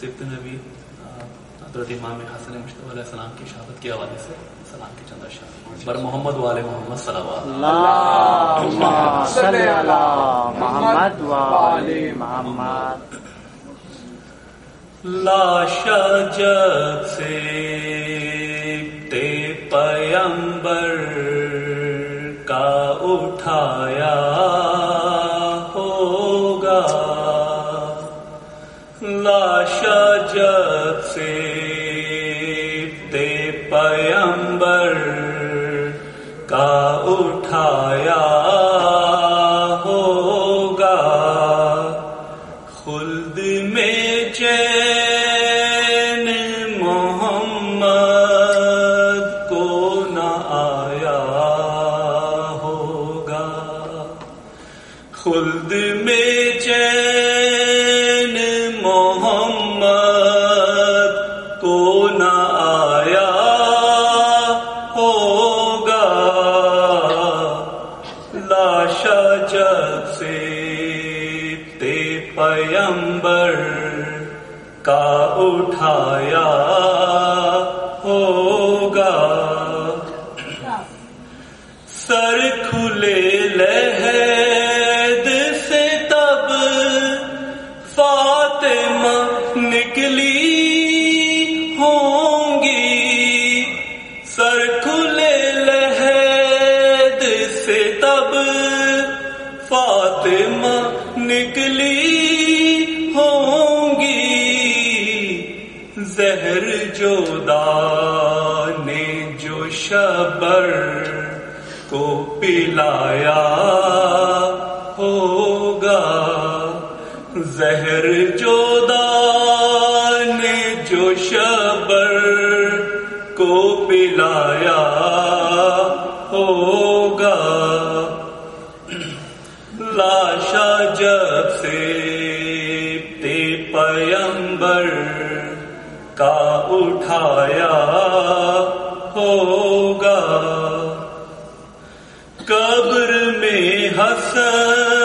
سبت نبی حضرت امام حسن مشتبہ علیہ السلام کی شہادت کے حوالے سے سلام کے چند اشعار بر محمد والے محمد صلی اللہ محمد وآل محمد۔ لاشا جب سے تے پیمبر کا اٹھایا۔ کا اٹھایا ہوگا۔ خلد میں چین محمد پیمبر کا اٹھایا ہوگا۔ سر کھلے لہد سے تب فاطمہ نکلی ہوں گی۔ سر کھلے لہد سے تب فاطمہ نکلی زہر جو نے جو شبر کو پلایا ہوگا زہر جو کا اٹھایا ہوگا قبر میں حسن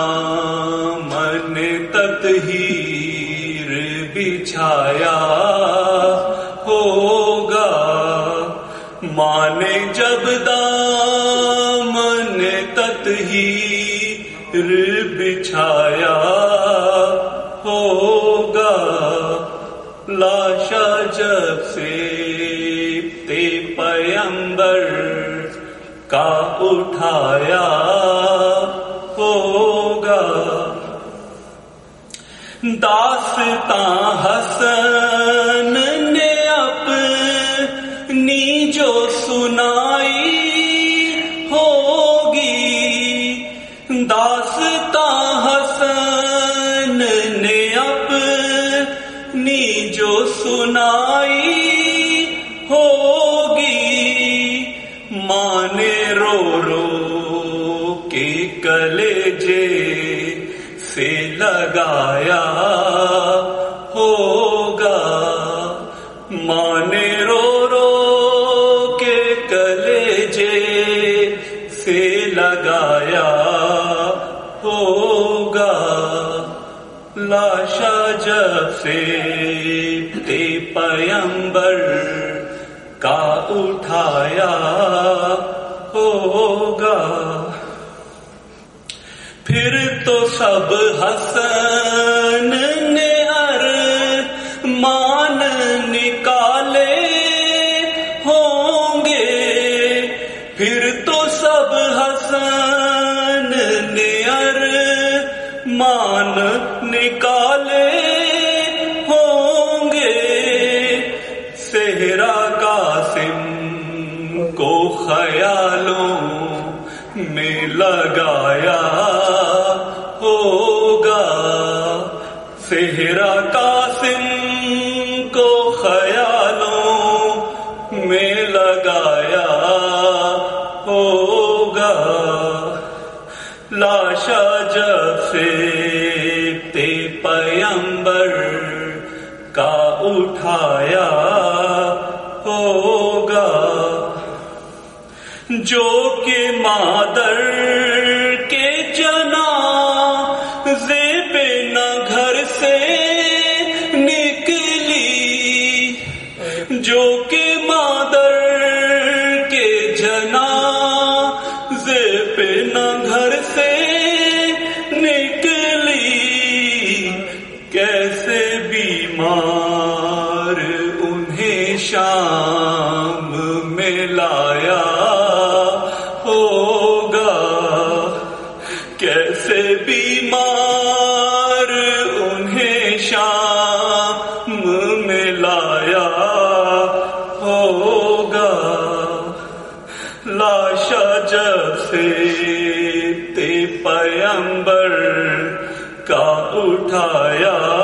دامن تطہیر بچھایا ہوگا مانے جب دامن تطہیر بچھایا ہوگا لاشا جب سے تے پیمبر کا اٹھایا ہو ہوگا داستان حسن نے اپنی جو سنائی ہوگی داستان حسن نے اپنی جو سنائی سے لگایا ہوگا۔ مانے رو رو کے کلیجے سے لگایا ہوگا۔ لاشا جب سے تے پیمبر کا اٹھایا تو سب حسن نے ہر مان نکالے ہوں گے۔ پھر تو سب حسن نے ہر مان نکالے ہوں گے۔ صحرا قاسم کو خیالوں میں لگایا۔ ہوگا۔ لاشا جب سے تے پیمبر کا اٹھایا ہوگا۔ جو کہ مادر کے جنا زیب نہ گھر سے نکلی، جو کہ بیمار انہیں شام میں لایا ہوگا۔ کیسے بیمار انہیں شام میں لایا ہوگا۔ لاشا جب سے تے پیمبر کا اٹھایا